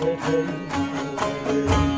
Satan.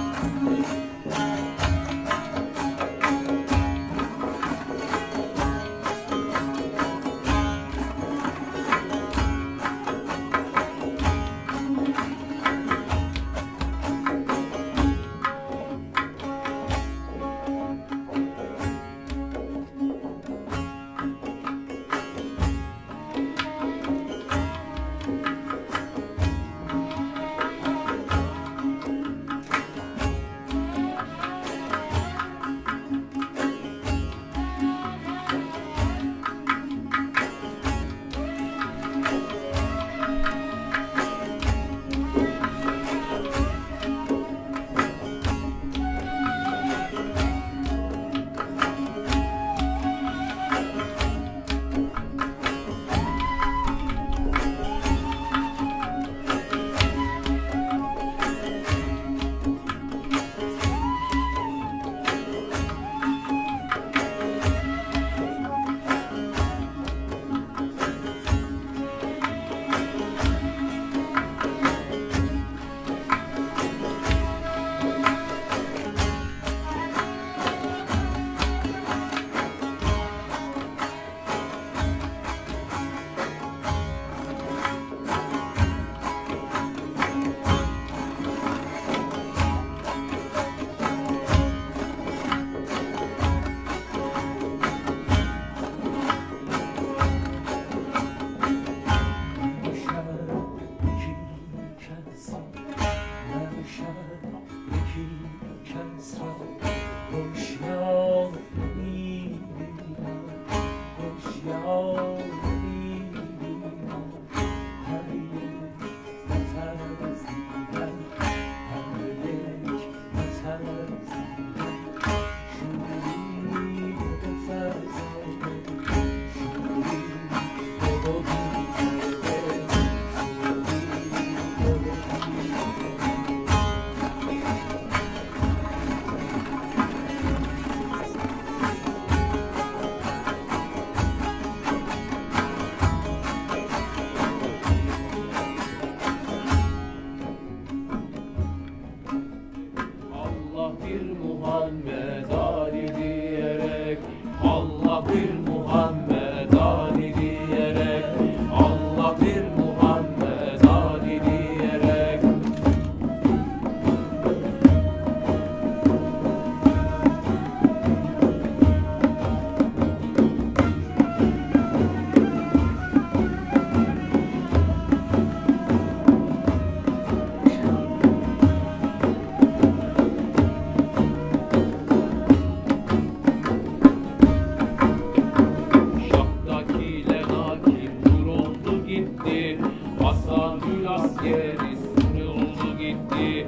Hasanül askeri sır oldu gitti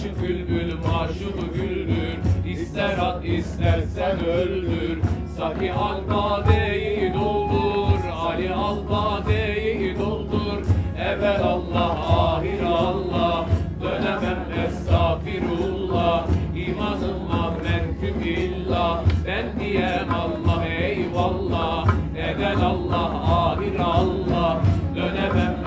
aşık bülbül maşuku güldür. İster at istersen öldür. Saki Albade'yi doldur Ali Albade'yi doldur Evvel Allah ahir Allah. Dönemem estağfirullah. İmanıma menküm illa Ben diyen Allah eyvallah. Eden Allah ahir Allah. Dönemem